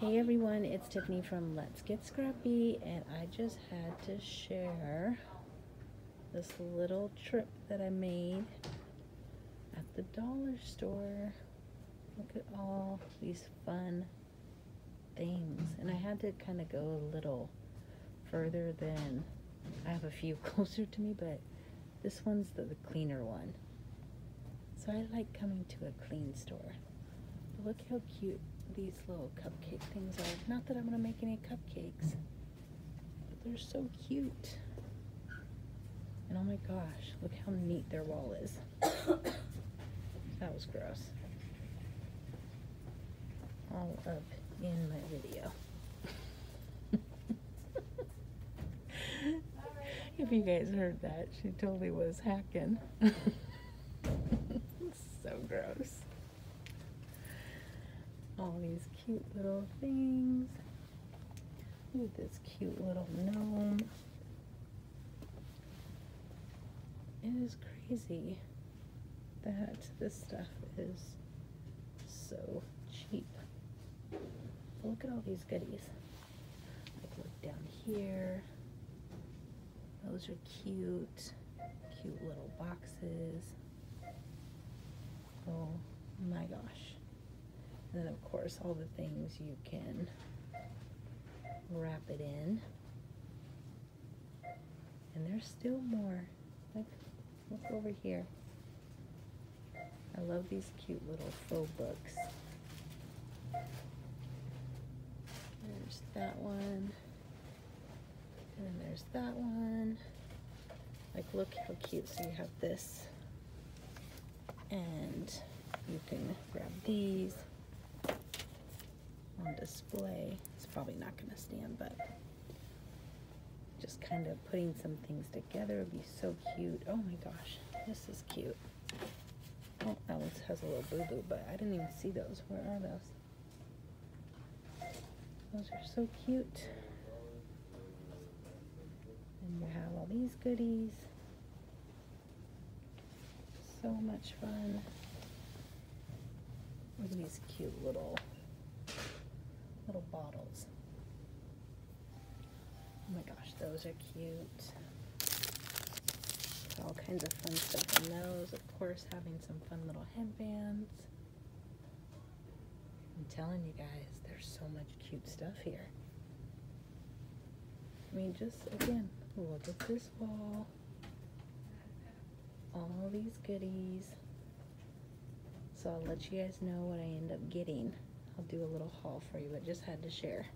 Hey everyone, it's Tiffany from Let's Get Scrappy, and I just had to share this little trip that I made at the dollar store. Look at all these fun things, and I had to kind of go a little further than I have a few closer to me, but this one's the, the cleaner one. So I like coming to a clean store. Look how cute these little cupcake things are. Not that I'm gonna make any cupcakes, but they're so cute. And oh my gosh, look how neat their wall is. that was gross. All up in my video. if you guys heard that, she totally was hacking. so gross all these cute little things. Look at this cute little gnome. It is crazy that this stuff is so cheap. Look at all these goodies. Like look down here. Those are cute. Cute little boxes. Oh my gosh. And then of course all the things you can wrap it in. And there's still more. Look, look over here. I love these cute little faux books. There's that one. And then there's that one. Like look how cute. So you have this. And you can grab these display. It's probably not going to stand, but just kind of putting some things together would be so cute. Oh my gosh, this is cute. Oh, that one has a little boo-boo, but I didn't even see those. Where are those? Those are so cute. And you have all these goodies. So much fun. Look at these cute little little bottles. Oh my gosh, those are cute. All kinds of fun stuff in those. Of course, having some fun little headbands. I'm telling you guys, there's so much cute stuff here. I mean, just again, look at this wall. All these goodies. So I'll let you guys know what I end up getting. I'll do a little haul for you, but just had to share.